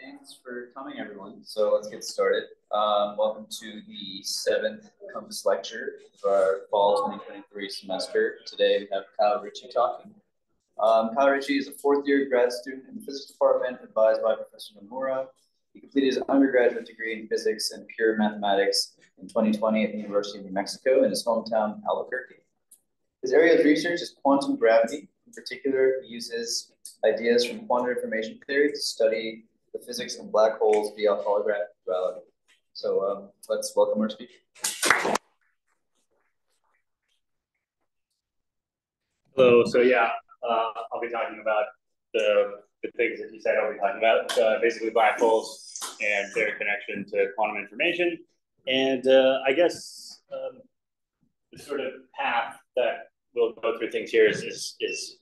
Thanks for coming, everyone. So let's get started. Um, welcome to the seventh Compass lecture of our fall 2023 semester. Today we have Kyle Ritchie talking. Um, Kyle Ritchie is a fourth year grad student in the physics department, advised by Professor Nomura. He completed his undergraduate degree in physics and pure mathematics in 2020 at the University of New Mexico in his hometown, Albuquerque. His area of research is quantum gravity. In particular, he uses ideas from quantum information theory to study the physics of black holes via holographic duality. So um, let's welcome our speaker. Hello. So yeah, uh, I'll be talking about the, the things that you said I'll be talking about. Uh, basically, black holes and their connection to quantum information. And uh, I guess um, the sort of path that we'll go through things here is is, is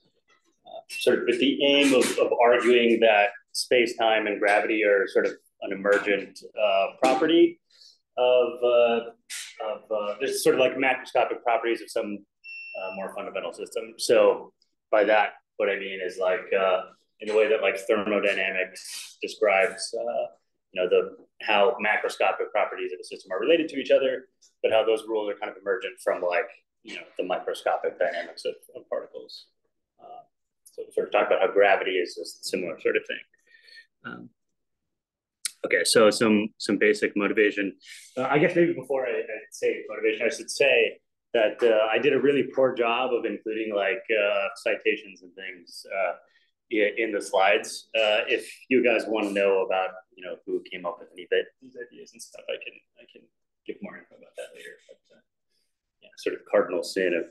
uh, sort of with the aim of, of arguing that space time and gravity are sort of an emergent uh, property of, uh, of uh, there's sort of like macroscopic properties of some uh, more fundamental system. So by that, what I mean is like uh, in the way that like thermodynamics describes, you know, the how macroscopic properties of a system are related to each other, but how those rules are kind of emergent from like you know the microscopic dynamics of, of particles. Uh, so sort of talk about how gravity is a similar sort of thing. Um, okay, so some some basic motivation. Uh, I guess maybe before I, I, say motivation, I should say that uh, I did a really poor job of including like uh, citations and things uh, in the slides. Uh, if you guys want to know about you know who came up with any of these ideas and stuff, I can I can give more info about that later. But, uh, yeah, sort of cardinal sin of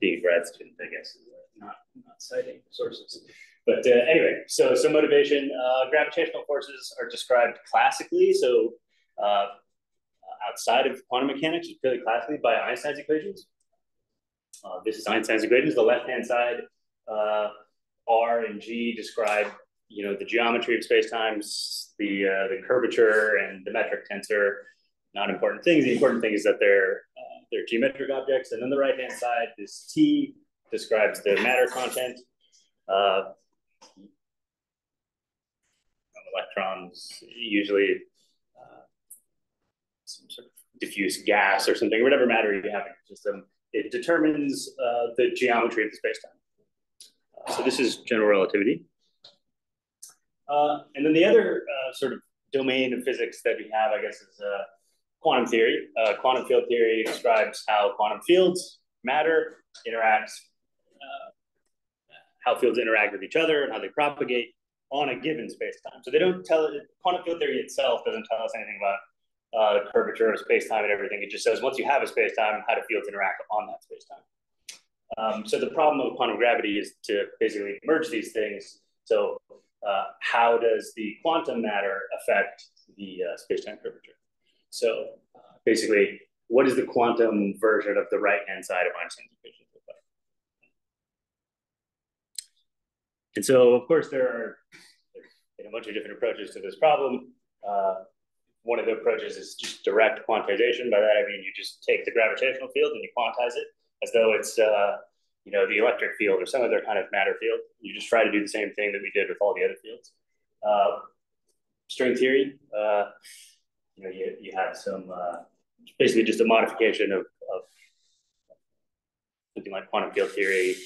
being a grad student, I guess, is not not citing sources. But uh, anyway, so so motivation, uh, gravitational forces are described classically. So uh, outside of quantum mechanics, purely classically by Einstein's equations. Uh, this is Einstein's equations. The left-hand side, uh, R and G describe you know the geometry of spacetimes, the uh, the curvature and the metric tensor. Not important things. The important thing is that they're they're geometric objects. And then the right-hand side, this T describes the matter content. Uh, electrons, usually uh, some sort of diffuse gas or something, whatever matter you have in your system, it determines uh, the geometry of the spacetime. Uh, so this is general relativity. Uh, and then the other uh, sort of domain of physics that we have, I guess, is uh, quantum theory. quantum field theory describes how quantum fields, matter, interacts, how fields interact with each other and how they propagate on a given space-time. So they don't tell quantum field theory itself doesn't tell us anything about uh, curvature of space-time and everything. It just says once you have a space-time, how do fields interact on that space-time. Um, so the problem of quantum gravity is to basically merge these things. So uh, how does the quantum matter affect the uh, space-time curvature? So uh, basically, what is the quantum version of the right-hand side of Einstein's equation look like? And so, of course, there are a bunch of different approaches to this problem. Uh, one of the approaches is just direct quantization. By that, I mean you just take the gravitational field and you quantize it as though it's uh, you know the electric field or some other kind of matter field. You just try to do the same thing that we did with all the other fields. Uh, string theory, uh, you know, you, you have some uh, basically just a modification of, of something like quantum field theory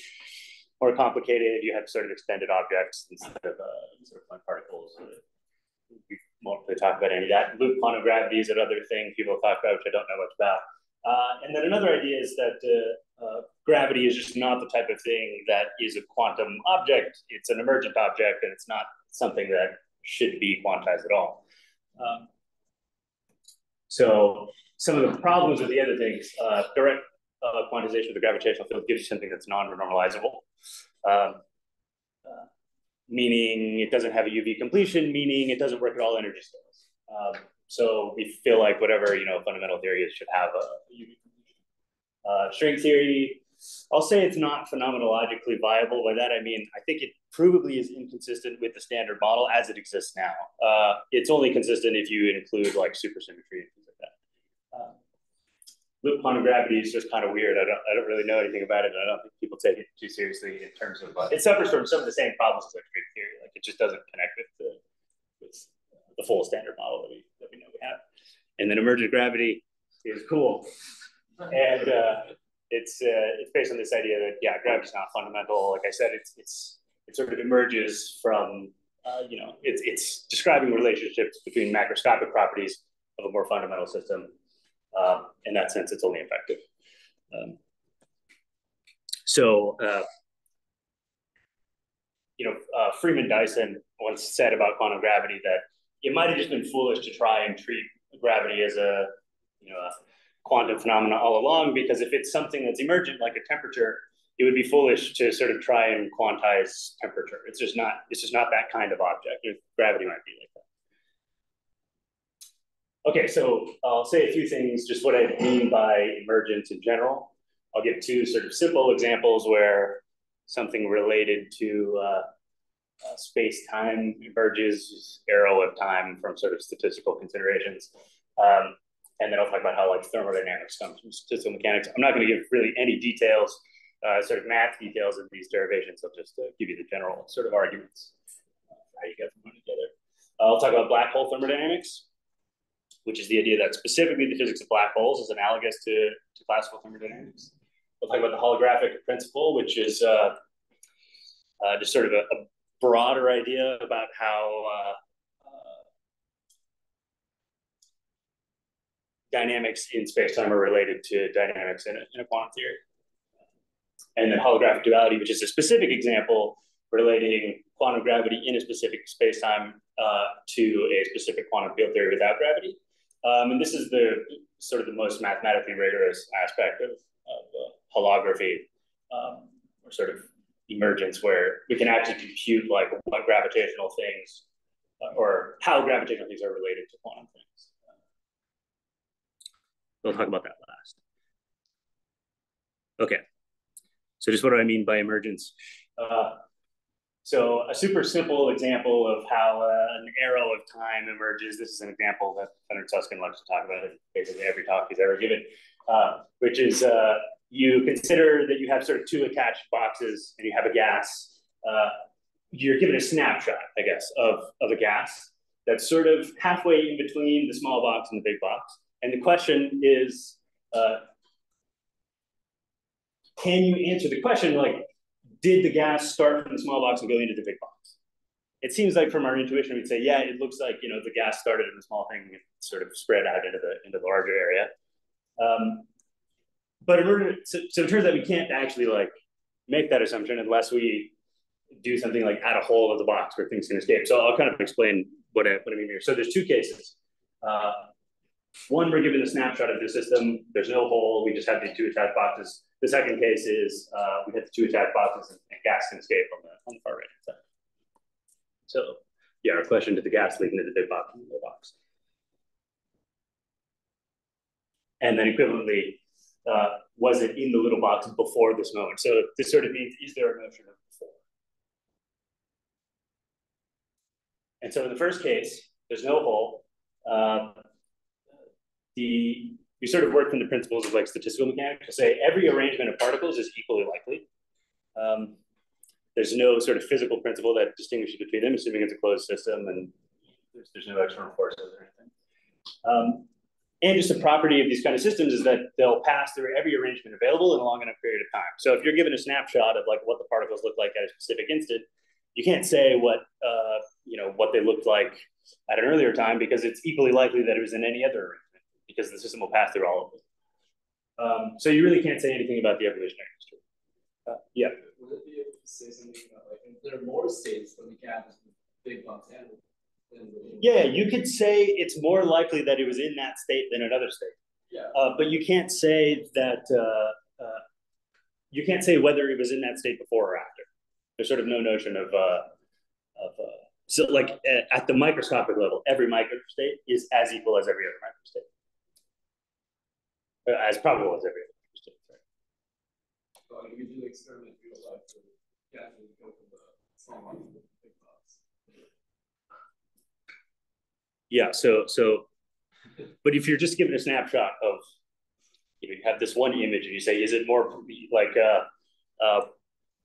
more complicated. You have sort of extended objects instead of uh, sort of point particles. Uh, we won't really talk about any of that. Loop quantum gravity is another thing people talk about, which I don't know much about. Uh, and then another idea is that uh, uh, gravity is just not the type of thing that is a quantum object. It's an emergent object, and it's not something that should be quantized at all. Um, so some of the problems with the other things, uh, direct uh, quantization of the gravitational field gives you something that's non-renormalizable, um, uh, meaning it doesn't have a UV completion, meaning it doesn't work at all energy scales. Um, so we feel like whatever you know fundamental theory is should have a UV completion. Uh, string theory, I'll say it's not phenomenologically viable. By that I mean I think it provably is inconsistent with the standard model as it exists now. Uh, it's only consistent if you include like supersymmetry and things like that. Uh, loop quantum gravity is just kind of weird. I don't, I don't really know anything about it. And I don't think people take it too seriously in terms of, uh, it suffers from some of the same problems as like string theory. Like it just doesn't connect with the, with, the full standard model that we that we know we have. And then emergent gravity is cool, and uh, it's uh, it's based on this idea that yeah, gravity's not fundamental. Like I said, it's it's it sort of emerges from uh, you know it's it's describing relationships between macroscopic properties of a more fundamental system. Uh, in that sense, it's only effective. Um, so uh, you know, uh, Freeman Dyson once said about quantum gravity that it might have just been foolish to try and treat gravity as a you know a quantum phenomena all along because if it's something that's emergent like a temperature it would be foolish to sort of try and quantize temperature it's just not it's just not that kind of object gravity might be like okay so i'll say a few things just what i mean by emergence in general i'll give two sort of simple examples where something related to uh, uh, space-time emerges, arrow of time from sort of statistical considerations. Um, and then I'll talk about how like thermodynamics comes from statistical mechanics. I'm not going to give really any details, uh, sort of math details of these derivations. I'll just uh, give you the general sort of arguments, uh, how you get them together. I'll talk about black hole thermodynamics, which is the idea that specifically the physics of black holes is analogous to, to classical thermodynamics. We'll talk about the holographic principle, which is uh, uh, just sort of a, a, broader idea about how uh, dynamics in spacetime are related to dynamics in a, in a quantum theory. And then holographic duality, which is a specific example relating quantum gravity in a specific spacetime uh, to a specific quantum field theory without gravity. Um, and this is the sort of the most mathematically rigorous aspect of, of uh, holography, um, or sort of emergence where we can actually compute like what gravitational things uh, or how gravitational things are related to quantum things. We'll talk about that last. Okay, so just what do I mean by emergence? Uh, so a super simple example of how uh, an arrow of time emerges. This is an example that Senator Susskind loves to talk about in basically every talk he's ever given, uh, which is uh, you consider that you have sort of two attached boxes and you have a gas. Uh, you're given a snapshot, I guess, of, of a gas that's sort of halfway in between the small box and the big box. And the question is, uh, can you answer the question like, did the gas start from the small box and go into the big box? It seems like from our intuition, we'd say, yeah, it looks like you know the gas started in the small thing and sort of spread out into the into the larger area. Um, but in order to, so, so it turns out we can't actually like make that assumption unless we do something like add a hole in the box where things can escape. So I'll kind of explain what I, what I mean here. So there's two cases. Uh, one, we're given a snapshot of the system. There's no hole. We just have the two attached boxes. The second case is uh, we have the two attack boxes and, and, gas can escape on the, on the far right side. So yeah, our question, to the gas leak into the big box, the box? And then equivalently, uh, was it in the little box before this moment? So this sort of means, is there a notion of before? And so in the first case, there's no hole. Uh, the we sort of work from the principles of like statistical mechanics to say every arrangement of particles is equally likely. Um, there's no sort of physical principle that distinguishes between them, assuming it's a closed system and there's, there's no external forces or anything. Um, and just a property of these kind of systems is that they'll pass through every arrangement available in a long enough period of time. So if you're given a snapshot of like what the particles look like at a specific instant, you can't say what uh, you know what they looked like at an earlier time because it's equally likely that it was in any other arrangement because the system will pass through all of them. Um, so you really can't say anything about the evolutionary history. Uh, yeah. Would it be able to say something about like if there are more states than the cat big bumps and yeah, you could say it's more likely that it was in that state than another state. Yeah. Uh, but you can't say that uh, uh, you can't say whether it was in that state before or after. There's sort of no notion of uh, of uh, so like at the microscopic level, every microstate is as equal as every other microstate, as probable as every other. So you do experiment real life to get go from the small one to the big box. Yeah. So so, but if you're just given a snapshot of, you, know, you have this one image and you say, is it more like, uh, uh,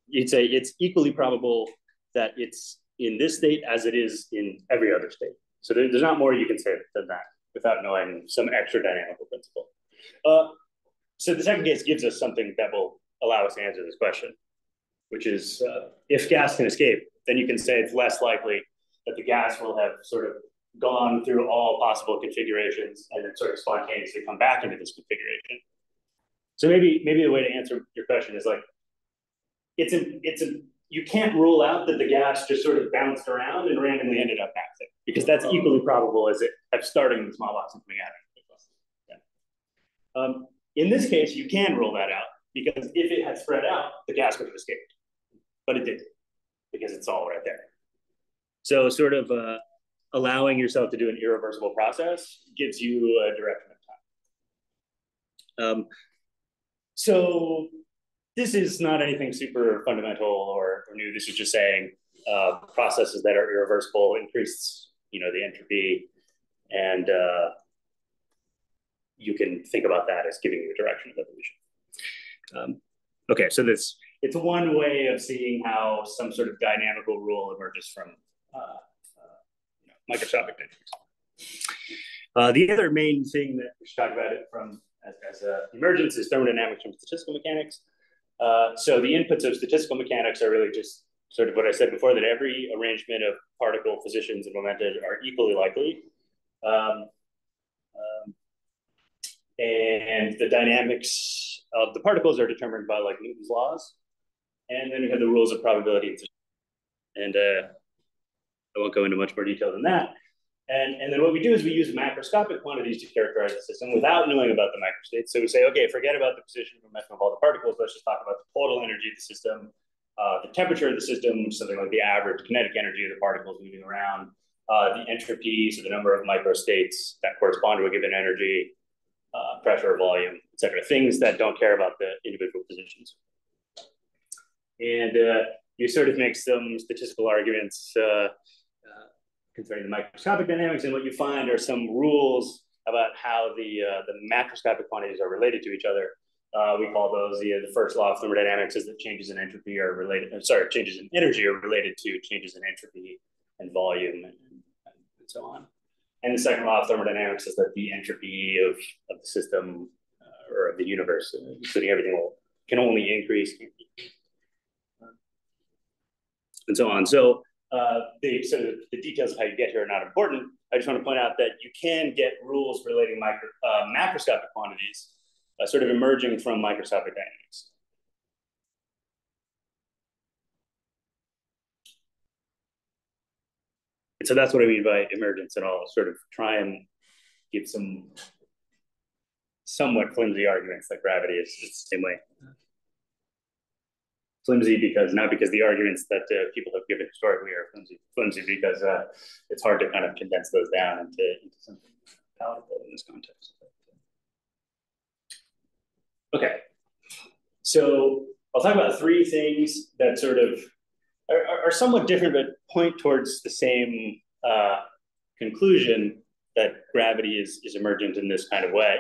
you'd say it's equally probable that it's in this state as it is in every other state. So there, there's not more you can say than that without knowing some extra dynamical principle. Uh, so the second case gives us something that will allow us to answer this question, which is uh, if gas can escape, then you can say it's less likely that the gas will have sort of gone through all possible configurations and then sort of spontaneously come back into this configuration. So maybe maybe the way to answer your question is like it's a it's a you can't rule out that the gas just sort of bounced around and randomly ended up back there because that's equally probable as it starting the small box and coming out. Um, in this case, you can rule that out because if it had spread out, the gas would have escaped, but it didn't because it's all right there. So sort of uh, allowing yourself to do an irreversible process gives you a direction of time. Um, so this is not anything super fundamental or, or new. This is just saying uh, processes that are irreversible increase, you know, the entropy, and uh, you can think about that as giving you a direction of evolution. Um, okay, so this it's one way of seeing how some sort of dynamical rule emerges from uh, uh you know, microscopic dynamics. Uh, the other main thing that we should talk about it from as, as uh, emergence is thermodynamics from statistical mechanics. Uh, so the inputs of statistical mechanics are really just sort of what I said before, that every arrangement of particle positions and momenta are equally likely. Um, um, and the dynamics of the particles are determined by like Newton's laws. And then we have the rules of probability. And uh, I won't go into much more detail than that. And, and then what we do is we use macroscopic quantities to characterize the system without knowing about the microstates. So we say, okay, forget about the position of momentum of all the particles. Let's just talk about the total energy of the system, uh, the temperature of the system, something like the average kinetic energy of the particles moving around, uh, the entropy, so the number of microstates that correspond to a given energy, uh, pressure, volume, etc. Things that don't care about the individual positions. And uh, you sort of make some statistical arguments uh, concerning the microscopic dynamics, and what you find are some rules about how the uh, the macroscopic quantities are related to each other. Uh, we call those the, the first law of thermodynamics is that changes in entropy are related, uh, sorry, changes in energy are related to changes in entropy and volume and, and so on. And the second law of thermodynamics is that the entropy of, of the system uh, or of the universe, including everything, will, can only increase and so on. So uh, the, so the details of how you get here are not important. I just want to point out that you can get rules relating micro, uh, macroscopic quantities uh, sort of emerging from microscopic dynamics. And so that's what I mean by emergence, and I'll sort of try and give some somewhat flimsy arguments that gravity is the same way. Flimsy because not because the arguments that uh, people have given historically are flimsy, flimsy because uh, it's hard to kind of condense those down into, into something palatable in this context. Okay, so I'll talk about three things that sort of are, are somewhat different, but point towards the same uh, conclusion that gravity is, is emergent in this kind of way.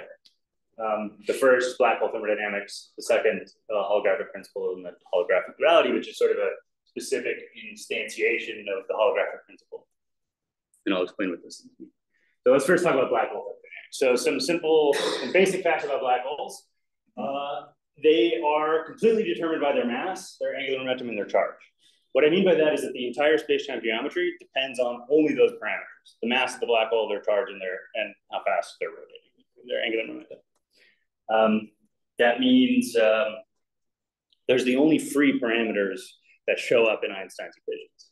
Um, the first, black hole thermodynamics, the second, uh, holographic principle, and the holographic duality, which is sort of a specific instantiation of the holographic principle. And I'll explain what this is. So let's first talk about black hole thermodynamics. So some simple and basic facts about black holes. Uh, they are completely determined by their mass, their angular momentum, and their charge. What I mean by that is that the entire space-time geometry depends on only those parameters: the mass of the black hole, their charge, and their and how fast they're rotating, their angular momentum. Um, that means um, there's the only free parameters that show up in Einstein's equations.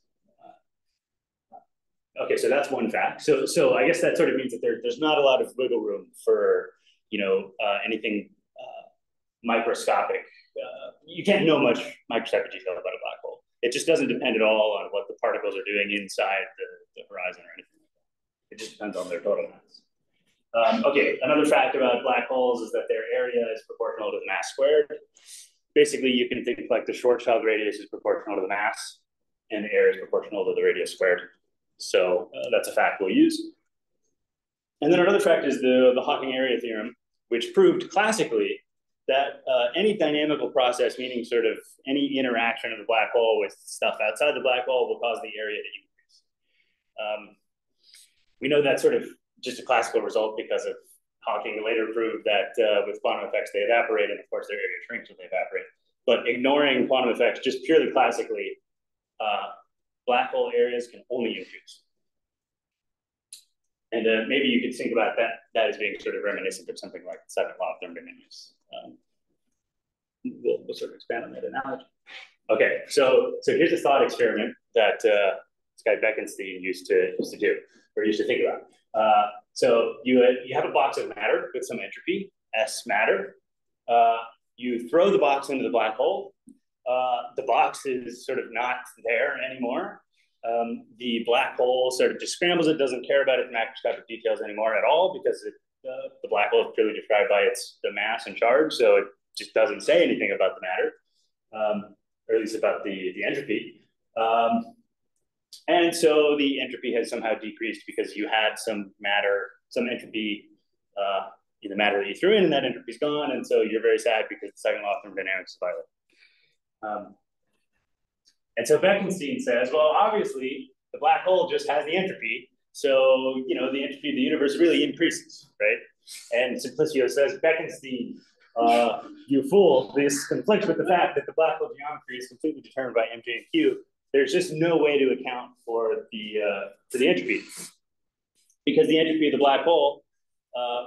Uh, okay, so that's one fact. So, so I guess that sort of means that there, there's not a lot of wiggle room for you know uh, anything uh, microscopic. Uh, you can't know much microscopic detail about a black hole. It just doesn't depend at all on what the particles are doing inside the, the horizon or anything. It just depends on their total mass. Um, okay, another fact about black holes is that their area is proportional to the mass squared. Basically, you can think like the Schwarzschild radius is proportional to the mass, and the area is proportional to the radius squared. So uh, that's a fact we'll use. And then another fact is the, the Hawking area theorem, which proved classically that uh, any dynamical process, meaning sort of any interaction of the black hole with stuff outside the black hole, will cause the area to increase. Um, we know that's sort of just a classical result because of Hawking later proved that uh, with quantum effects they evaporate, and of course their area shrinks when they evaporate. But ignoring quantum effects, just purely classically, uh, black hole areas can only increase. And uh, maybe you could think about that that as being sort of reminiscent of something like the second law of thermodynamics. Um, we'll, we'll, sort of expand on that analogy. Okay, so so here's a thought experiment that uh, this guy Bekenstein used to used to do or used to think about. Uh, so you uh, you have a box of matter with some entropy, S matter. Uh, you throw the box into the black hole. Uh, the box is sort of not there anymore. Um, the black hole sort of just scrambles it, doesn't care about its macroscopic details anymore at all because it, the black hole is purely described by its the mass and charge, so it just doesn't say anything about the matter, um, or at least about the, the entropy. Um, and so the entropy has somehow decreased because you had some matter, some entropy uh, in the matter that you threw in, and that entropy's gone, and so you're very sad because the second law of thermodynamics is violated. Um, and so Bekenstein says, well, obviously the black hole just has the entropy. So, you know, the entropy of the universe really increases, right? And Simplicio says, Bekenstein, uh, you fool, this conflicts with the fact that the black hole geometry is completely determined by MJ and Q. There's just no way to account for the, uh, for the entropy. Because the entropy of the black hole uh,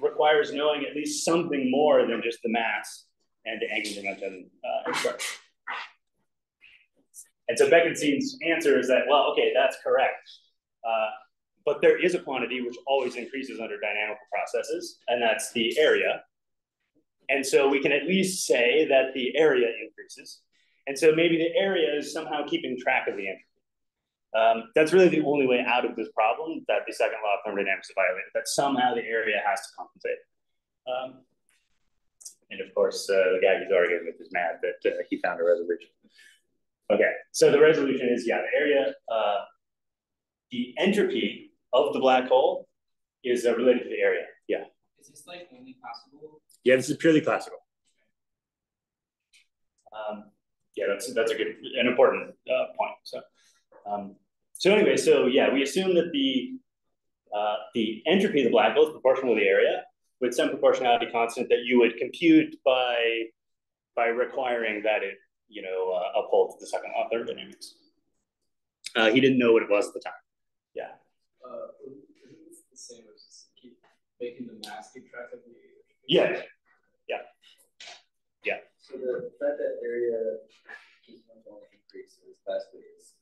requires knowing at least something more than just the mass and the angular momentum uh, and so Bekenstein's answer is that, well, okay, that's correct. Uh, but there is a quantity which always increases under dynamical processes, and that's the area. And so we can at least say that the area increases. And so maybe the area is somehow keeping track of the entropy. Um, that's really the only way out of this problem that the second law of thermodynamics is violated, that somehow the area has to compensate. Um, and of course, uh, the guy who's arguing with is mad that uh, he found a resolution. Okay, so the resolution is, yeah, the area, uh, the entropy of the black hole is uh, related to the area. Yeah. Is this like only classical? Yeah, this is purely classical. Um, yeah, that's that's a good, an important uh, point. So, um, so anyway, so yeah, we assume that the uh, the entropy of the black hole is proportional to the area with some proportionality constant that you would compute by by requiring that it you know, uh, uphold the second law of thermodynamics. Uh, he didn't know what it was at the time. Yeah. Uh, it's the same as just keep making the mass keep track of the. Yeah. Yeah. Yeah. So the fact that area keeps on increases basically is,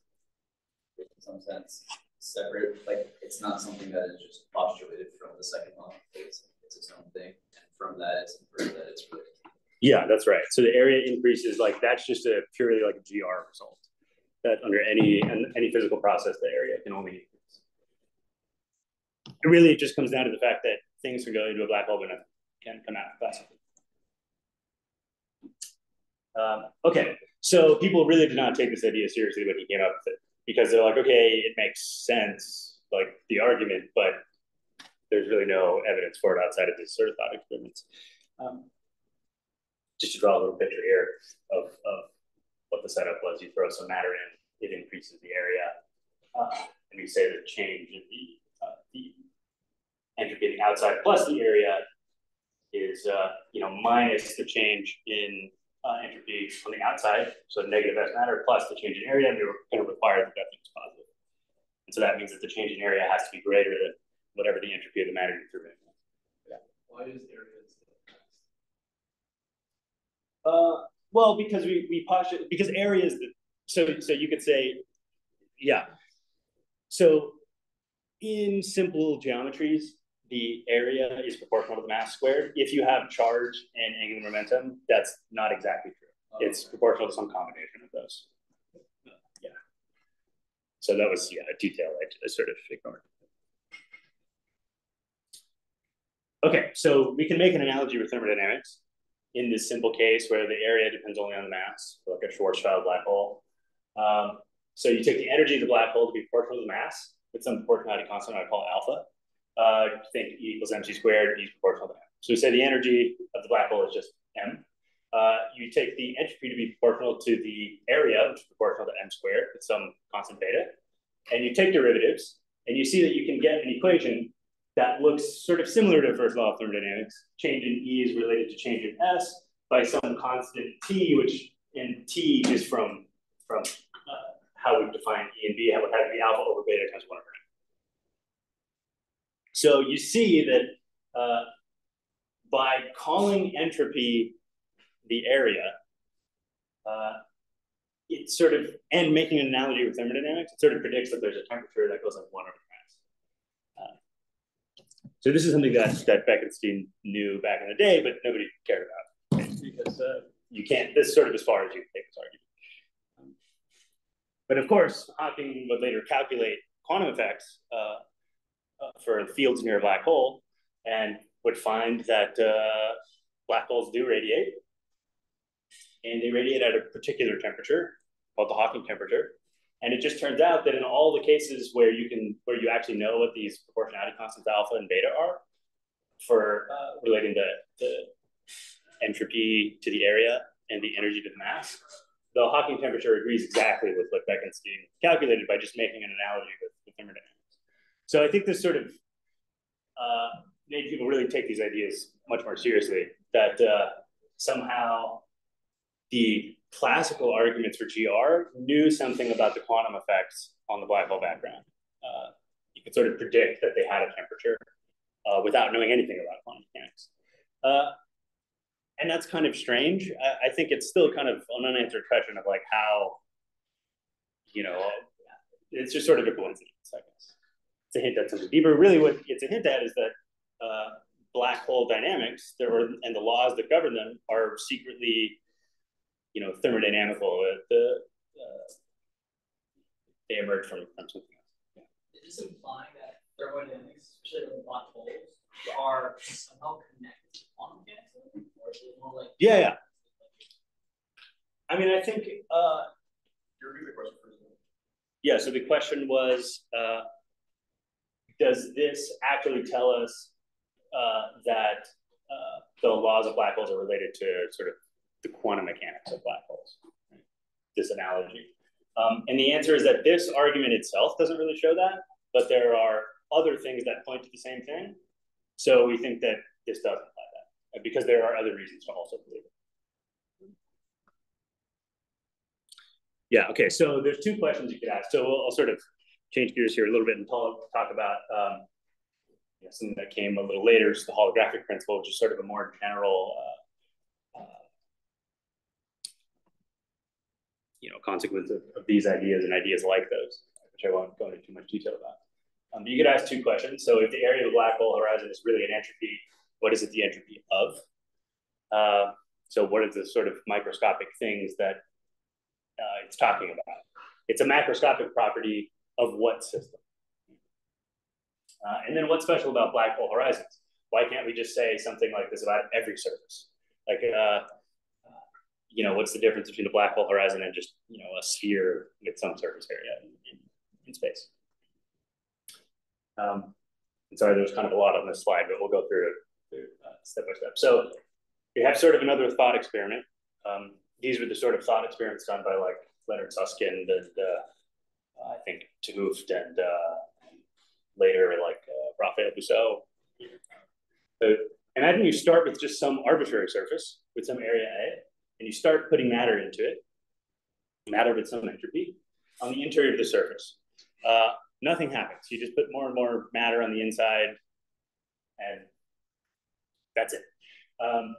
in some sense, separate. Like it's not something that is just postulated from the second law. It's, it's its own thing, and from that, it's inferred that it's related yeah, that's right. So the area increases like that's just a purely like a GR result that under any and any physical process, the area can only. It really just comes down to the fact that things can go into a black hole but can come out classically. Um, okay, so people really did not take this idea seriously when he came up with it because they're like, okay, it makes sense, like the argument, but there's really no evidence for it outside of these sort of thought experiments. Um, just to draw a little picture here of, of what the setup was, you throw some matter in, it increases the area, uh, and we say the change in the, uh, the entropy outside plus the area is, uh, you know, minus the change in uh, entropy on the outside, so negative S matter plus the change in area, and we're going to require that that is positive. And so that means that the change in area has to be greater than whatever the entropy of the matter you threw in. Yeah. Why is area uh, well, because we we postulate because area is the so so you could say, yeah. So in simple geometries, the area is proportional to the mass squared. If you have charge and angular momentum, that's not exactly true. Oh, it's proportional to some combination of those. Yeah. So that was yeah a detail I, I sort of ignored. Okay, so we can make an analogy with thermodynamics in this simple case where the area depends only on the mass, like a Schwarzschild black hole. Um, so you take the energy of the black hole to be proportional to the mass with some proportionality constant I call alpha. Uh, think E equals mc squared, E is proportional to m. So we say the energy of the black hole is just m. Uh, you take the entropy to be proportional to the area, which is proportional to m squared with some constant beta, and you take derivatives, And you see that you can get an equation that looks sort of similar to first law of thermodynamics. Change in E is related to change in S by some constant T, which in T is from, from uh, how we define E and B, how it has to be alpha over beta times one over. So you see that uh, by calling entropy the area, uh, it sort of, and making an analogy with thermodynamics, it sort of predicts that there's a temperature that goes like one over mass. Uh, so this is something that, that Bekenstein knew back in the day, but nobody cared about because uh, you can't, this is sort of as far as you can take this argument. Um, but of course, Hawking would later calculate quantum effects uh for fields near a black hole and would find that uh, black holes do radiate and they radiate at a particular temperature called the Hawking temperature. And it just turns out that in all the cases where you can, where you actually know what these proportionality constants alpha and beta are for uh, relating the, the entropy to the area and the energy to the mass, the Hawking temperature agrees exactly with what Bekenstein calculated by just making an analogy with, with thermodynamics. So I think this sort of uh, made people really take these ideas much more seriously, that uh, somehow the classical arguments for GR knew something about the quantum effects on the black hole background. Uh, you could sort of predict that they had a temperature uh, without knowing anything about quantum mechanics. Uh, and that's kind of strange. I, I, think it's still kind of an unanswered question of like how, you know, it's just sort of a coincidence, I guess. It's a hint at something deeper. Really, what it's a hint at is that uh, black hole dynamics there were, and the laws that govern them are secretly you know, thermodynamical. Uh, the uh, they emerge from, from something else. Yeah. Is this implying that thermodynamics, especially with black holes, are somehow connected to quantum mechanics, or is it more like? Yeah, yeah. I mean, I think. Uh, you repeat the question. Yeah. So the question was, uh, does this actually tell us uh, that uh, the laws of black holes are related to sort of the quantum mechanics of black holes, right? this analogy. Um, and the answer is that this argument itself doesn't really show that, but there are other things that point to the same thing. So we think that this does imply that, because there are other reasons to also believe it. Yeah, okay, so there's two questions you could ask. So we'll, I'll sort of change gears here a little bit and talk, talk about um, you know, something that came a little later, is the holographic principle, which is sort of a more general uh, you know, consequence of, of, these ideas and ideas like those, which I won't go into too much detail about. Um, you could ask two questions. So if the area of the black hole horizon is really an entropy, what is it the entropy of? Uh, so what are the sort of microscopic things that uh, it's talking about? It's a macroscopic property of what system? Uh, and then what's special about black hole horizons? Why can't we just say something like this about every surface? Like uh, you know, what's the difference between a black hole horizon and just, you know, a sphere with some surface area in, in, space? Um, sorry, there's kind of a lot on this slide, but we'll go through it uh, step by step. So we have sort of another thought experiment. Um, these were the sort of thought experiments done by like Leonard Susskind and uh, I think 't Hooft and uh, later like uh, Raphael Bousso. So imagine you start with just some arbitrary surface with some area A, and you start putting matter into it, matter with some entropy, on the interior of the surface. Uh, nothing happens. You just put more and more matter on the inside, and that's it. Um,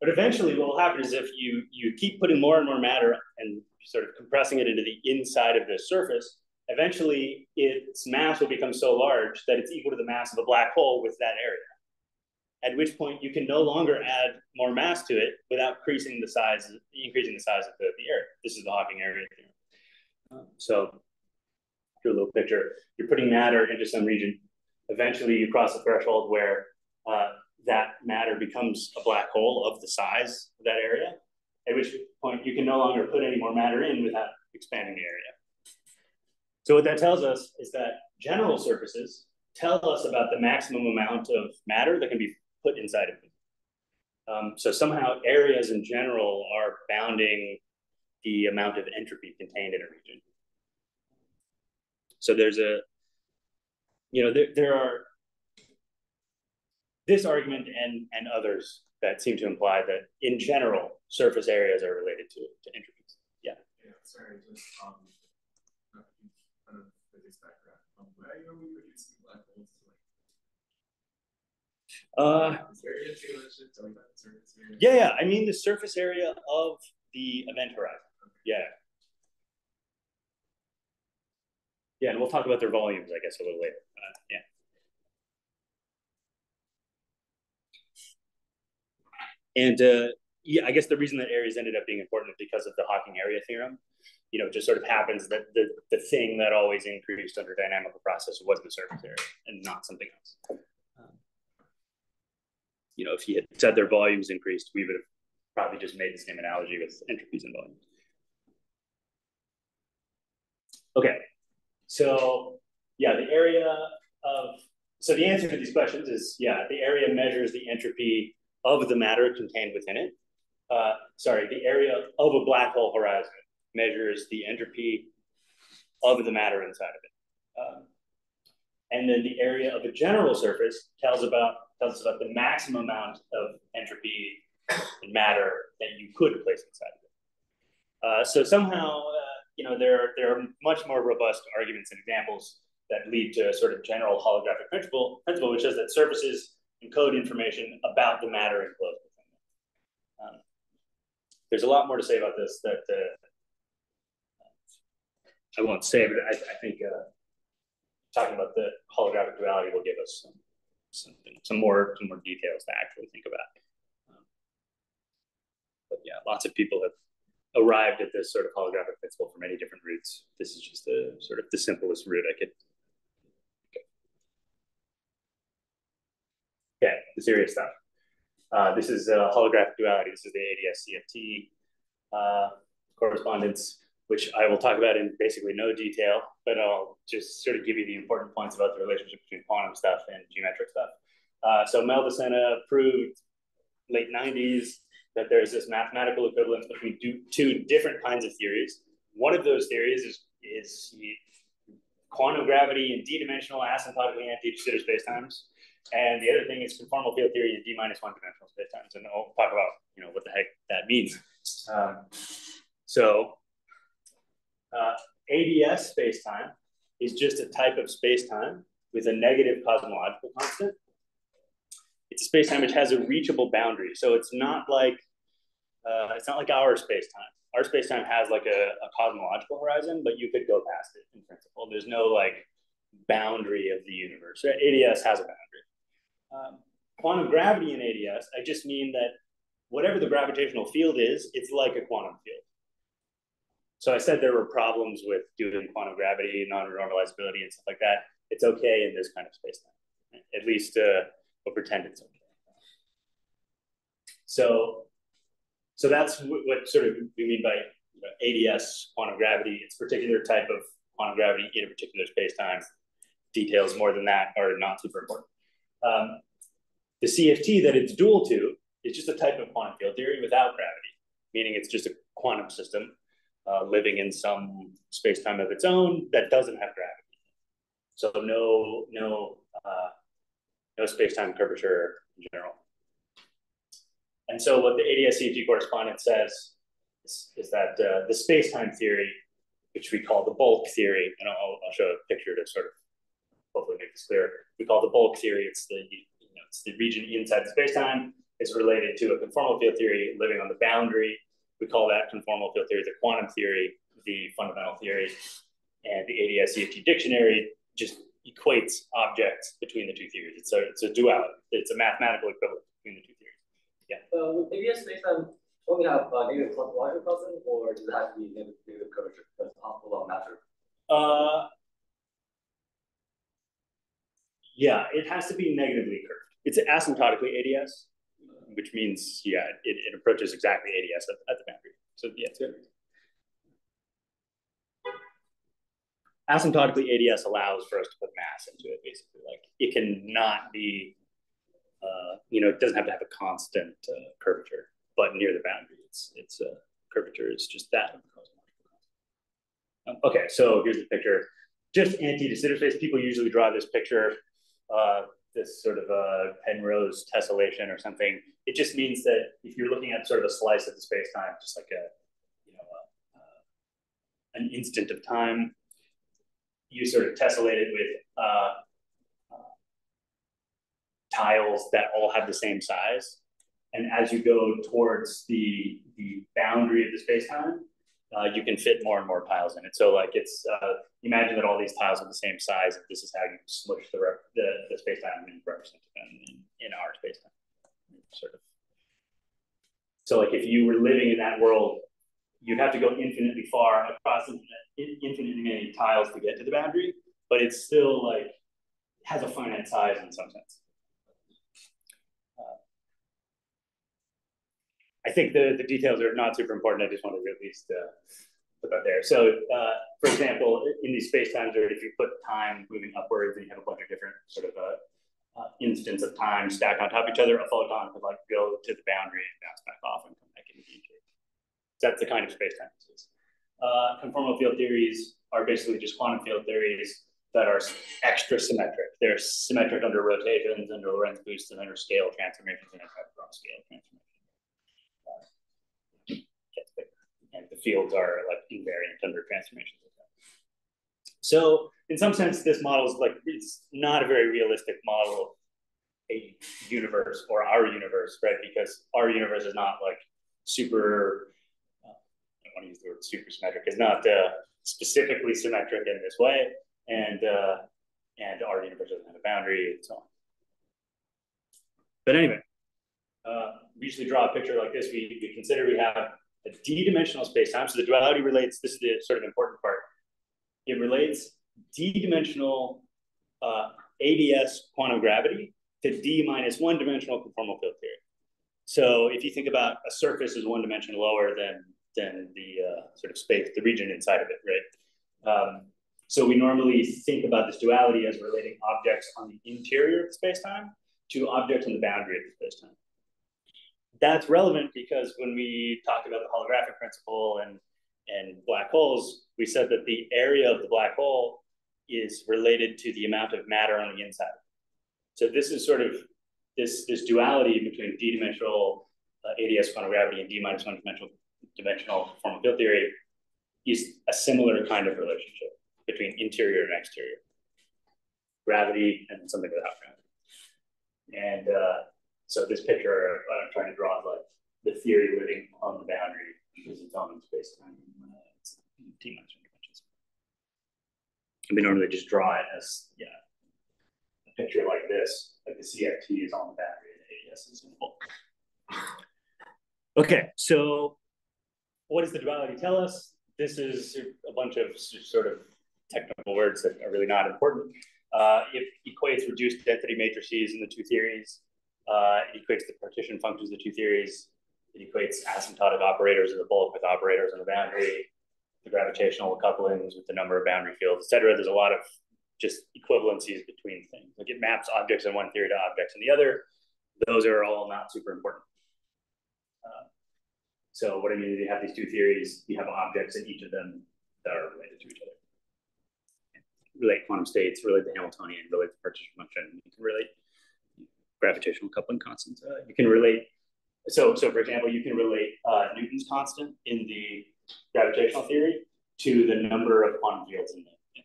but eventually, what will happen is if you you keep putting more and more matter and sort of compressing it into the inside of the surface, eventually its mass will become so large that it's equal to the mass of a black hole with that area at which point you can no longer add more mass to it without increasing the size, increasing the size of the, the area. This is the Hawking area theorem. Um, so, a little picture. You're putting matter into some region. Eventually, you cross the threshold where uh, that matter becomes a black hole of the size of that area. At which point, you can no longer put any more matter in without expanding the area. So, what that tells us is that general surfaces tell us about the maximum amount of matter that can be put inside of them. Um, so somehow areas in general are bounding the amount of entropy contained in a region. So there's a you know, there, there are this argument and, and others that seem to imply that in general, surface areas are related to, to entropies. Yeah. Yeah, sorry, just, um, not to be kind of physics background, um, where are we reducing black holes to like? Uh, Is there any too much to tell me about the surface area? yeah, yeah. I mean the surface area of the event horizon. Yeah. Yeah, and we'll talk about their volumes, I guess, a little later. Uh, yeah. And uh, yeah, I guess the reason that areas ended up being important is because of the Hawking area theorem. You know, just sort of happens that the, the thing that always increased under dynamical processes was the surface area and not something else. Um, you know, if he had said their volumes increased, we would have probably just made the same analogy with entropies and volumes. Okay, so yeah, the area of, so the answer to these questions is, yeah, the area measures the entropy of the matter contained within it. Uh, sorry, the area of a black hole horizon measures the entropy of the matter inside of it. Um, and then the area of a general surface tells about tells us about the maximum amount of entropy in matter that you could place inside of it. Uh, so somehow, uh, you know, there, are, there are much more robust arguments and examples that lead to a sort of general holographic principle, principle which says that surfaces encode information about the matter enclosed. Um, there's a lot more to say about this that uh, I won't say, but I, I think uh, talking about the holographic duality will give us some, some, some more some more details to actually think about. Um, but yeah, lots of people have arrived at this sort of holographic principle for many different routes. This is just the sort of the simplest route I could. Okay, the serious stuff. Uh, this is uh, holographic duality. This is the ADS CFT uh, correspondence, which I will talk about in basically no detail, but I'll just sort of give you the important points about the relationship between quantum stuff and geometric stuff. Uh, so Mel proved late 90s that there's this mathematical equivalence between two different kinds of theories. One of those theories is, is quantum gravity in d-dimensional asymptotically anti-de Sitter spacetimes. And the other thing is conformal field theory in d minus one dimensional spacetimes. And I'll talk about, you know, what the heck that means. Um, so uh, ADS spacetime is just a type of spacetime with a negative cosmological constant it's a space-time which has a reachable boundary. So it's not like uh, it's not like our space-time. Our space-time has like a, a, cosmological horizon, but you could go past it in principle. There's no like boundary of the universe. ADS has a boundary. Um, quantum gravity in ADS, I just mean that whatever the gravitational field is, it's like a quantum field. So I said there were problems with doing quantum gravity, non-normalizability, and stuff like that. It's okay in this kind of space-time, at least. Uh, but pretend it's okay. So, so that's what sort of we mean by you know, ADS quantum gravity. It's particular type of quantum gravity in a particular space-time. Details more than that are not super important. Um, the CFT that it's dual to is just a type of quantum field theory without gravity, meaning it's just a quantum system uh, living in some space-time of its own that doesn't have gravity. So no, no uh, no space-time curvature in general. And so what the ADS-CFT correspondence says is, is that uh, the space-time theory, which we call the bulk theory, and I'll, I'll, show a picture to sort of hopefully make this clear. We call the bulk theory, it's the, you know, it's the region inside the space-time. It's related to a conformal field theory living on the boundary. We call that conformal field theory the quantum theory, the fundamental theory, and the ADS-CFT dictionary just equates objects between the two theories. It's a it's a duality. It's a mathematical equivalent between the two theories. Yeah. So would ADS spacetime only have uh, negative constant, or does it have to be negative, curvature because of law matter? Uh, yeah, it has to be negatively curved. It's asymptotically ADS, which means yeah, it, it approaches exactly ADS at, at the boundary. So yeah, it's good. asymptotically ADS allows for us to put mass into it, basically. Like it cannot be, uh, you know, it doesn't have to have a constant uh, curvature, but near the boundary, it's it's uh, curvature is just that okay, so here's the picture. just anti de Sitter space. People usually draw this picture, uh, this sort of a Penrose tessellation or something. It just means that if you're looking at sort of a slice of the space time, just like a you know a, uh, an instant of time, you sort of tessellate it with uh, uh, tiles that all have the same size. And as you go towards the the boundary of the space time, uh, you can fit more and more tiles in it. So like it's uh, imagine that all these tiles are the same size. This is how you smush the the, the space time and represent in, in our space time, sort of. So like if you were living in that world, you'd have to go infinitely far across infinite, infinitely many tiles to get to the boundary, but it's still like has a finite size in some sense. I think the, the details are not super important. I just want to at least uh, put that there. So, uh, for example, in these space times, or if you put time moving upwards and you have a bunch of different sort of uh, uh, instance of time stacked on top of each other, a photon could like go to the boundary and bounce back off and come back into the shape. That's the kind of space time this is. Uh, conformal field theories are basically just quantum field theories that are extra symmetric. They're symmetric under rotations, under Lorentz boosts, and under scale transformations and under scale transformations. And the fields are like invariant under transformations. So in some sense, this model is like, it's not a very realistic model of a universe or our universe, right? Because our universe is not like super, uh, I don't want to use the word super symmetric, it's not uh, specifically symmetric in this way. And, uh, and our universe doesn't have a boundary and so on. But anyway, we usually draw a picture like this. We, we consider we have a d-dimensional spacetime. So the duality relates, this is the sort of important part. It relates d-dimensional uh, ADS quantum gravity to d minus one dimensional conformal field theory. So if you think about a surface is one dimension lower than, than the uh, sort of space, the region inside of it, right? Um, so we normally think about this duality as relating objects on the interior of the spacetime to objects on the boundary of the spacetime that's relevant because when we talked about the holographic principle and and black holes, we said that the area of the black hole is related to the amount of matter on the inside. So this is sort of this this duality between d-dimensional uh, ADS quantum gravity and d minus one dimensional dimensional formal field theory is a similar kind of relationship between interior and exterior, gravity and something without gravity. And uh, so this picture I'm trying to draw is like the theory living on the boundary because it's on space time. Uh, T minus dimensions. And we normally just draw it as yeah, a picture like this, like the CFT is on the boundary and the ADS is in full. Okay, so what does the duality tell us? This is a bunch of sort of technical words that are really not important. Uh, it equates reduced density matrices in the two theories. Uh, it equates the partition functions of the two theories. It equates asymptotic operators of the bulk with operators on the boundary, the gravitational couplings with the number of boundary fields, et cetera. There's a lot of just equivalencies between things. Like it maps objects in one theory to objects in the other. Those are all not super important. Uh, so what I mean is you have these two theories, you have objects in each of them that are related to each other. Relate quantum states, relate the Hamiltonian, relate the partition function. You can relate gravitational coupling constants. Uh, you can relate, so, so for example, you can relate uh, Newton's constant in the gravitational theory to the number of quantum fields in the, in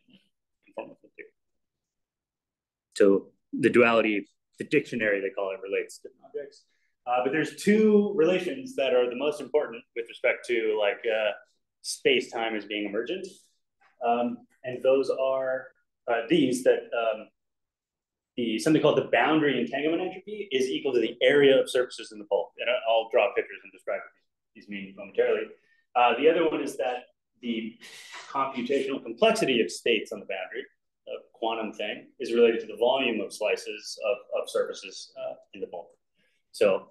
the theory. So the duality, the dictionary, they call it, relates to objects. Uh, but there's two relations that are the most important with respect to like uh, space-time as being emergent. Um, and those are uh, these that um, the something called the boundary entanglement entropy is equal to the area of surfaces in the bulk. And I'll draw pictures and describe these mean momentarily. Uh, the other one is that the computational complexity of states on the boundary, a quantum thing, is related to the volume of slices of, of surfaces uh, in the bulk. So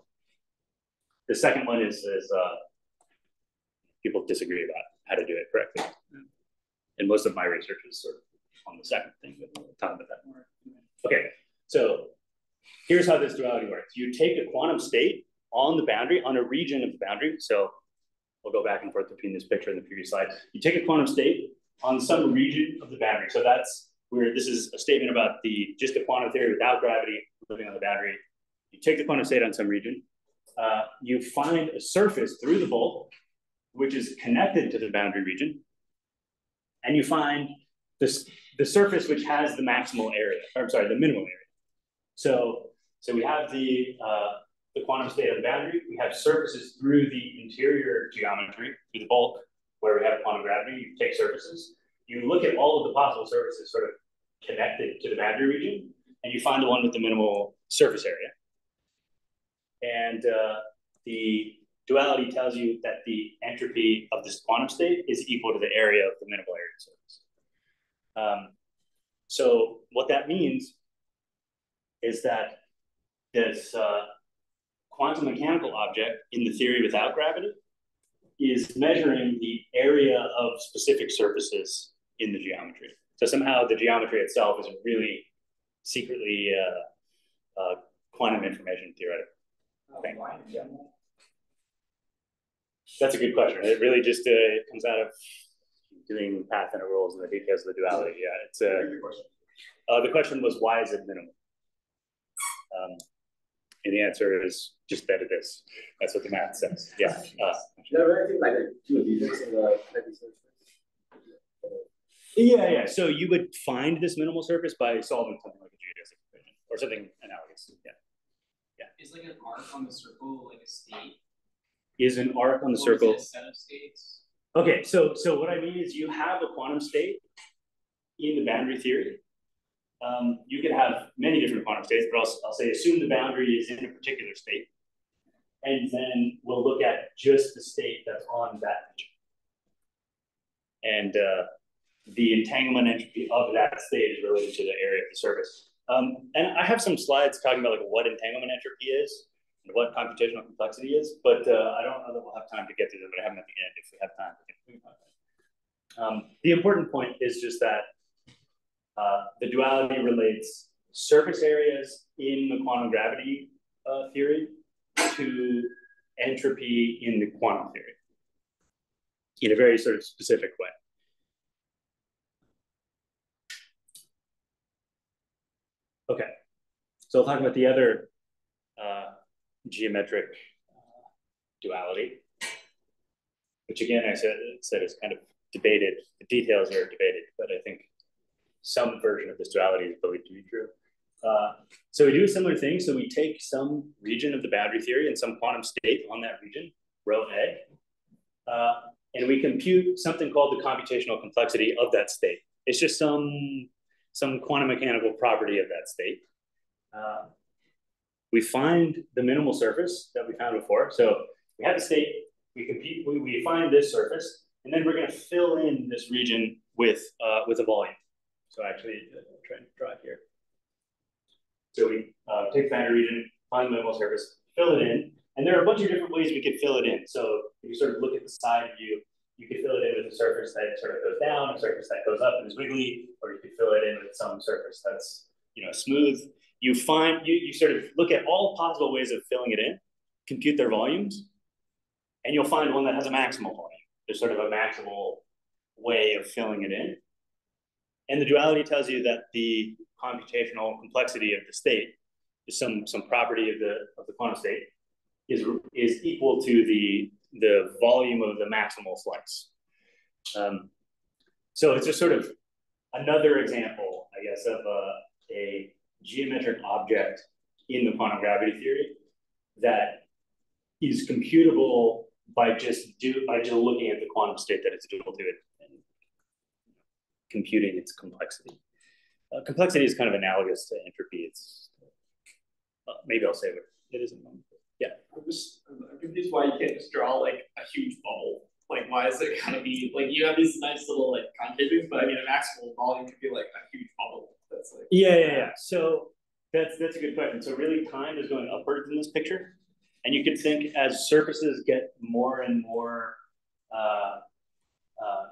the second one is, is uh, people disagree about how to do it correctly. And most of my research is sort of on the second thing, but we'll talk about that more. Okay, so here's how this duality works. You take a quantum state on the boundary, on a region of the boundary. So we'll go back and forth between this picture and the previous slide. You take a quantum state on some region of the boundary. So that's where this is a statement about the just the quantum theory without gravity living on the boundary. You take the quantum state on some region, uh, you find a surface through the bulk, which is connected to the boundary region, and you find this the surface which has the maximal area, or I'm sorry, the minimal area. So so we have the uh, the quantum state of the boundary. We have surfaces through the interior geometry, through the bulk, where we have quantum gravity. You take surfaces. You look at all of the possible surfaces sort of connected to the boundary region, and you find the one with the minimal surface area. And uh, the duality tells you that the entropy of this quantum state is equal to the area of the minimal area surface. Um, so what that means is that this uh, quantum mechanical object in the theory without gravity is measuring the area of specific surfaces in the geometry. So somehow the geometry itself is really secretly uh, uh, quantum information theoretic. Thing. That's a good question. It really just uh, comes out of doing path integrals and the details of the duality. Yeah, it's a. Uh, the question was why is it minimal? Um, and the answer is just that it is. That's what the math says. Yeah. Uh, there anything like two yeah, yeah. So you would find this minimal surface by solving something like a geodesic equation or something analogous. Yeah. Yeah. Is like an arc on the circle like a state? Is an arc on the or circle a set of states? Okay, so so what I mean is you have a quantum state in the boundary theory, um, you can have many different quantum states, but I'll, I'll say assume the boundary is in a particular state. And then we'll look at just the state that's on that region. And uh, the entanglement entropy of that state is related to the area of the surface. Um, and I have some slides talking about like what entanglement entropy is what computational complexity is, but uh, I don't know that we'll have time to get to them, but I have them at the end if we have time. Um, the important point is just that uh, the duality relates surface areas in the quantum gravity uh, theory to entropy in the quantum theory in a very sort of specific way. Okay, so I'll talk about the other uh, geometric uh, duality, which again I said, said is kind of debated. The details are debated, but I think some version of this duality is believed to be true. Uh, so we do a similar thing. So we take some region of the boundary theory and some quantum state on that region, rho A, uh, and we compute something called the computational complexity of that state. It's just some, some quantum mechanical property of that state. Uh, we find the minimal surface that we found before. So we have the state, we compute, we, we find this surface, and then we're going to fill in this region with, uh, with a volume. So actually, uh, I'm trying to draw it here. So we uh, take the boundary region, find the minimal surface, fill it in, and there are a bunch of different ways we could fill it in. So if you sort of look at the side view, you could fill it in with a surface that sort of goes down, a surface that goes up and is wiggly, or you could fill it in with some surface that's you know smooth. You find you you sort of look at all possible ways of filling it in, compute their volumes, and you'll find one that has a maximal volume. There's sort of a maximal way of filling it in. And the duality tells you that the computational complexity of the state some, some property of the, of the quantum state is, is equal to the, the volume of the maximal slice. Um, so it's just sort of another example, I guess, of a, a geometric object in the quantum gravity theory that is computable by just do by just looking at the quantum state that it's dual to it and computing its complexity. Uh, complexity is kind of analogous to entropy. It's uh, maybe I'll say it. it is in a moment. Yeah. I'm just I'm confused why you can't just draw like a huge bubble. Like why is it gotta be like you have these nice little like concave but I mean a maximal volume could be like a huge bubble. That's like yeah, yeah, yeah. So that's that's a good question. So really time is going upwards in this picture. And you could think as surfaces get more and more uh, uh,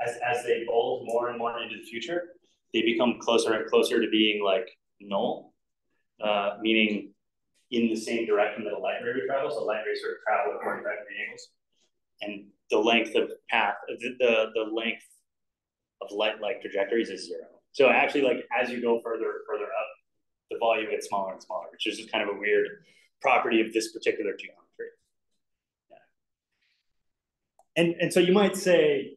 as, as they bulge more and more into the future, they become closer and closer to being like null, uh, meaning in the same direction that a light ray would travel. So light rays sort of travel at 45 degree angles. And the length of path, the, the, the length of light-like trajectories is zero. So actually, like as you go further and further up, the volume gets smaller and smaller, which is just kind of a weird property of this particular geometry. Yeah. And and so you might say,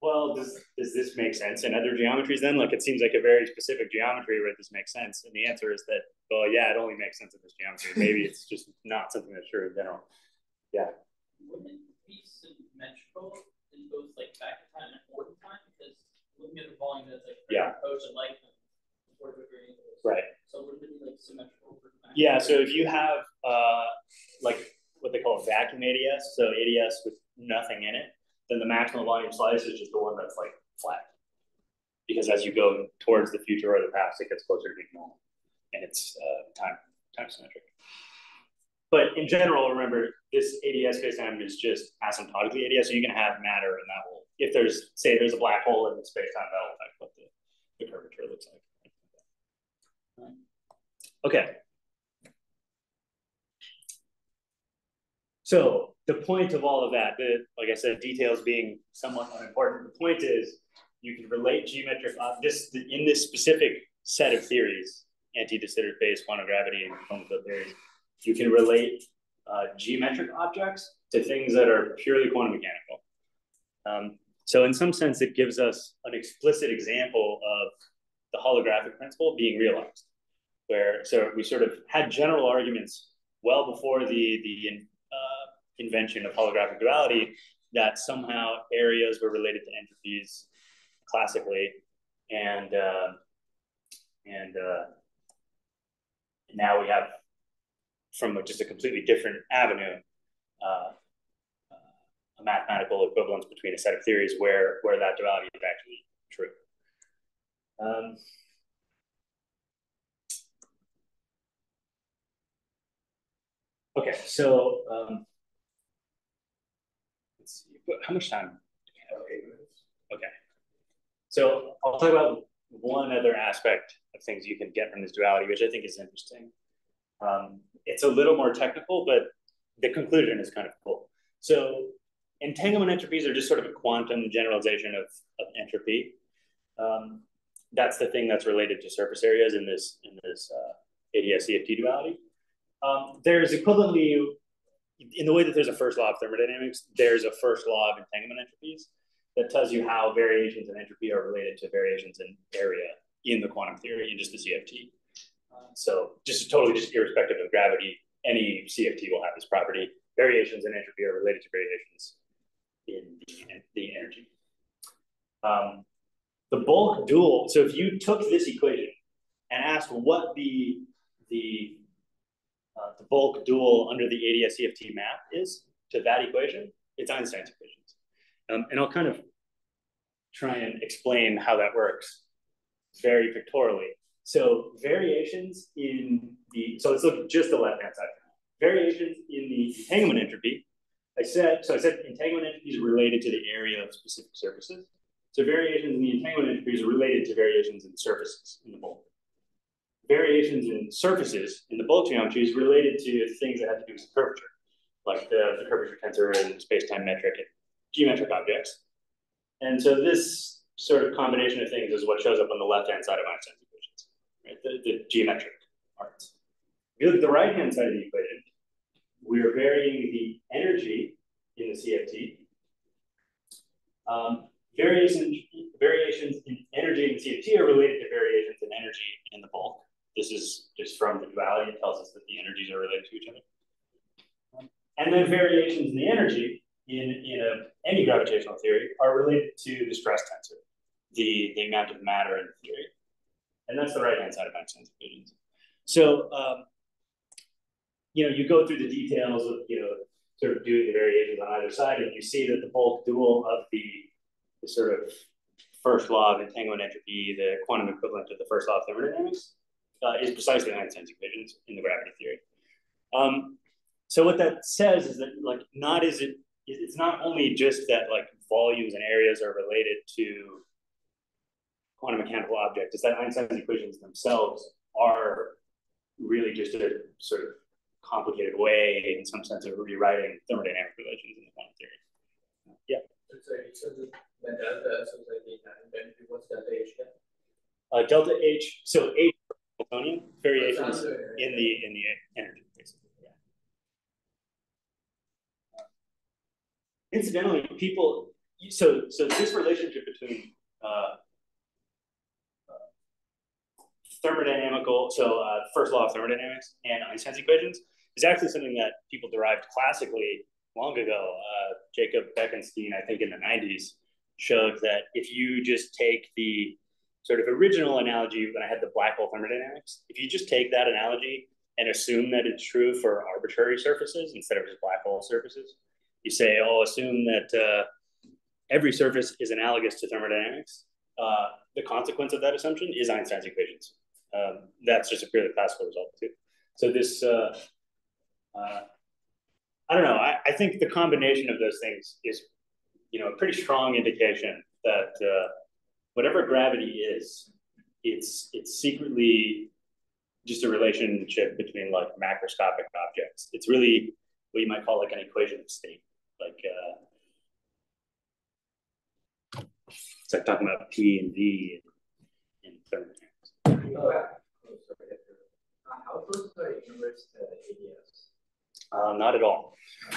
well, does does this make sense in other geometries then? Like it seems like a very specific geometry where this makes sense. And the answer is that, well, yeah, it only makes sense in this geometry. Maybe it's just not something that's true in general. Yeah. Wouldn't it be symmetrical in both like back in time and forward time? Because looking at the volume that's like Yeah. approach and light and degree angles. Right. So wouldn't it be like symmetrical? Yeah, so if you have uh, like what they call a vacuum ADS, so ADS with nothing in it, then the maximum volume slice is just the one that's like flat. Because as you go towards the future or the past, it gets closer to being normal, and it's uh, time time symmetric. But in general, remember this ADS spacetime is just asymptotically ADS, so you can have matter, and that will, if there's say there's a black hole in the spacetime, that will affect what the, the curvature looks like. Okay. So the point of all of that, the, like I said, details being somewhat unimportant. The point is you can relate geometric uh, this in this specific set of theories, anti-de Sitter space, quantum gravity, and conformal field theories. You can relate uh, geometric objects to things that are purely quantum mechanical. Um, so in some sense, it gives us an explicit example of the holographic principle being realized where so we sort of had general arguments well before the the uh, invention of holographic duality that somehow areas were related to entropies classically, and uh, and uh, now we have from just a completely different avenue uh, a mathematical equivalence between a set of theories where where that duality is actually true. Um, Okay, so um, let's see. How much time? Okay. So I'll talk about one other aspect of things you can get from this duality, which I think is interesting. Um, it's a little more technical, but the conclusion is kind of cool. So entanglement entropies are just sort of a quantum generalization of, of entropy. Um, that's the thing that's related to surface areas in this in this uh, ADS CFT duality. Um, there's equivalently, in the way that there's a first law of thermodynamics, there's a first law of entanglement entropies that tells you how variations in entropy are related to variations in area in the quantum theory in just the CFT. Uh, so just totally just irrespective of gravity, any CFT will have this property. Variations in entropy are related to variations in the, the energy. Um, the bulk dual, so if you took this equation and asked what the, the uh, the bulk dual under the ADS CFT map is to that equation, it's Einstein's equations. Um, and I'll kind of try and explain how that works very pictorially. So variations in the, so let's look at just the left-hand side. Variations in the entanglement entropy. I said, so I said entanglement entropy is related to the area of specific surfaces. So variations in the entanglement entropy is related to variations in surfaces in the bulk variations in surfaces in the bulk geometry is related to things that have to do with curvature, like the, the curvature tensor and space-time metric and geometric objects. And so this sort of combination of things is what shows up on the left-hand side of Einstein's equations, right? The, the geometric parts. If you look at the right-hand side of the equation, we're varying the energy in the CFT. Um, variations, variations in energy in the CFT are related to variations in energy in the bulk. This is just from the duality. It tells us that the energies are related to each other. And then variations in the energy in, in a, any gravitational theory are related to the stress tensor, the, the amount of matter in the theory. And that's the right-hand side of Einstein's equations. So, um, you know, you go through the details of, you know, sort of doing the variations on either side, and you see that the bulk dual of the, the sort of first law of entanglement entropy, the quantum equivalent of the first law of thermodynamics, uh, is precisely Einstein's equations in the gravity theory. Um, so what that says is that like not is it it's not only just that like volumes and areas are related to quantum mechanical objects, it's that Einstein's equations themselves are really just a sort of complicated way in some sense of rewriting thermodynamic relations in the quantum theory. Yeah. So you said the delta, so like what's delta H then? Uh, delta H, so H Hamiltonian variations in the in the energy basically. Yeah. Incidentally, people so so this relationship between uh, uh, thermodynamical so uh, first law of thermodynamics and Einstein's equations is actually something that people derived classically long ago. Uh, Jacob Bekenstein, I think in the 90s, showed that if you just take the sort of original analogy when I had the black hole thermodynamics, if you just take that analogy and assume that it's true for arbitrary surfaces instead of just black hole surfaces, you say, oh, assume that uh, every surface is analogous to thermodynamics. Uh, the consequence of that assumption is Einstein's equations. Um, that's just a purely classical result too. So this, uh, uh, I don't know. I, I, think the combination of those things is, you know, a pretty strong indication that uh, whatever gravity is, it's it's secretly just a relationship between like macroscopic objects. It's really what you might call like an equation of state. Like uh, it's like talking about P and V in, thermodynamics. Oh, how close universe to? Uh, not at all.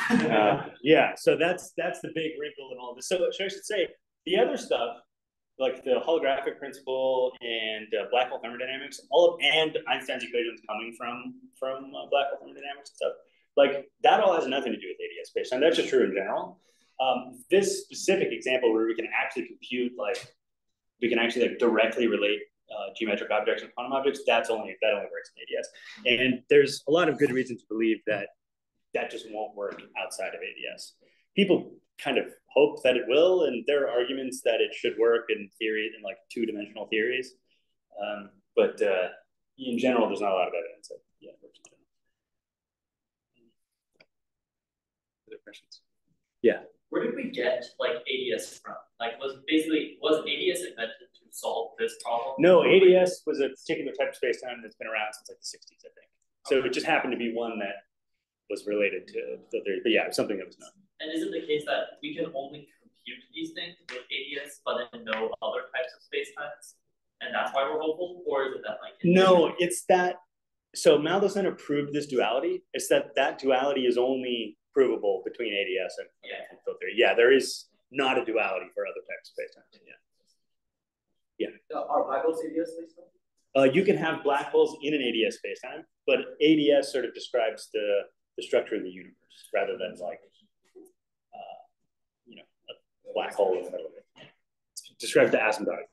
Uh, yeah, so that's that's the big wrinkle in all this. So, so I should say the other stuff like the holographic principle and uh, black hole thermodynamics, all of, and Einstein's equations coming from from uh, black hole thermodynamics and stuff. Like that all has nothing to do with ADS space and That's just true in general. Um, this specific example where we can actually compute like we can actually like directly relate uh, geometric objects and quantum objects. That's only that only works in ADS. And there's a lot of good reason to believe that that just won't work outside of ADS. People kind of hope that it will, and there are arguments that it should work in theory in like two dimensional theories. Um, but uh, in general, there's not a lot of evidence that yeah, it works in general. Other questions? Yeah. Where did we get like ADS from? Like, was basically was ADS invented to solve this problem? No, ADS was a particular type of space-time that's been around since like the '60s, I think. So it just happened to be one that was related to the theory. But yeah, something that was known. And is it the case that we can only compute these things with ADS, but then no other types of spacetimes, and that's why we're hopeful, or is it that like? No, it's that. So Maldacena proved this duality. It's that that duality is only provable between ADS and, yeah. and field theory. Yeah, there is not a duality for other types of spacetimes. Yeah. Yeah. Are black holes ADS spacetime? Uh, you can have black holes in an ADS spacetime, but ADS sort of describes the the structure of the universe rather than like uh, you know, a black hole in the middle of it. It's describes the asymptotic.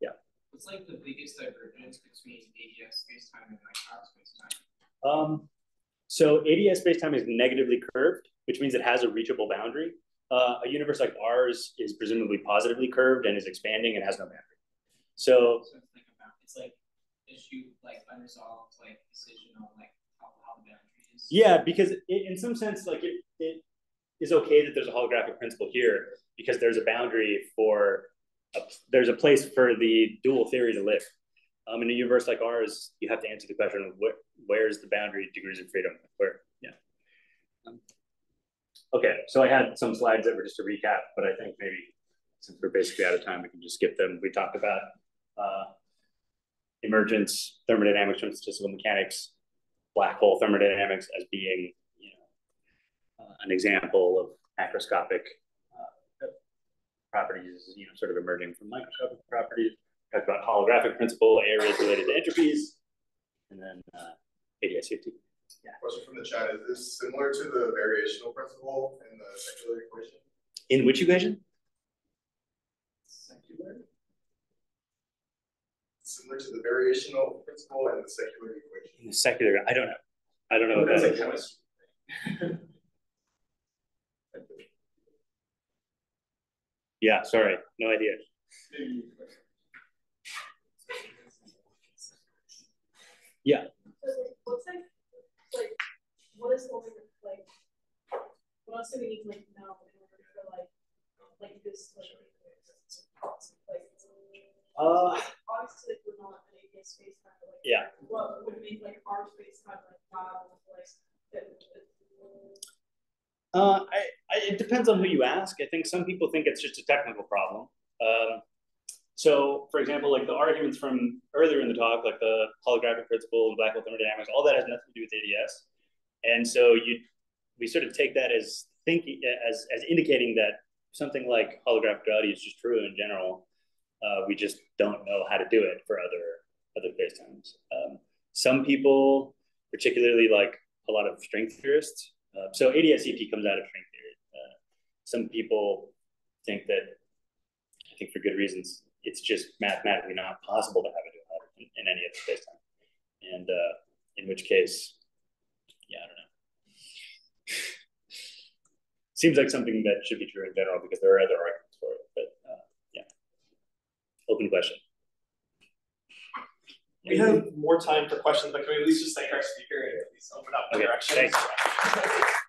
Yeah. What's like the biggest divergence between ADS spacetime and like our spacetime? Um, so ADS spacetime is negatively curved, which means it has a reachable boundary. Uh, a universe like ours is presumably positively curved and is expanding and has no boundary. So, so it's like about it's like issue like unresolved like decision on like how, how the boundary is. Yeah, because it, in some sense, like it, it is okay that there's a holographic principle here because there's a boundary for a, there's a place for the dual theory to live. Um, in a universe like ours, you have to answer the question where, where's the boundary degrees of freedom? Where, yeah. Um, okay, so I had some slides that were just a recap, but I think maybe since we're basically out of time, we can just skip them. We talked about uh, emergence, thermodynamics from statistical mechanics, black hole thermodynamics as being uh, an example of macroscopic uh, properties, you know, sort of emerging from microscopic properties. Talked about holographic principle, areas related to entropies, and then uh, ADS-CFT. Yeah. Question from the chat: Is this similar to the variational principle in the secular equation? In which equation? Similar to the variational principle and the secular equation. The secular, I don't know. I don't know. That's a chemistry. thing. Yeah, sorry, no idea. Yeah. what's like, like, what is holding like, what else do we need to like know in order for like, like this like, like uh, obviously like, we're not an ADS space like, yeah. What would make like our space like like that? Uh, I, I I- it depends on who you ask. I think some people think it's just a technical problem. Um, so, for example, like the arguments from earlier in the talk, like the holographic principle and black hole thermodynamics, all that has nothing to do with ADS. And so you, we sort of take that as thinking, as, as indicating that something like holographic duality is just true in general. Uh, we just don't know how to do it for other other spacetimes. Um, some people, particularly like a lot of string theorists, uh, so ADS-CFT comes out of string theory. Uh, some people think that, I think for good reasons, it's just mathematically not possible to have a duality in, in any other spacetime. And uh, in which case, yeah, I don't know. Seems like something that should be true in general because there are other arguments for it, but. Open question. We have more time for questions, but can we at least just thank our speaker and at least open up the Okay, directions? thanks.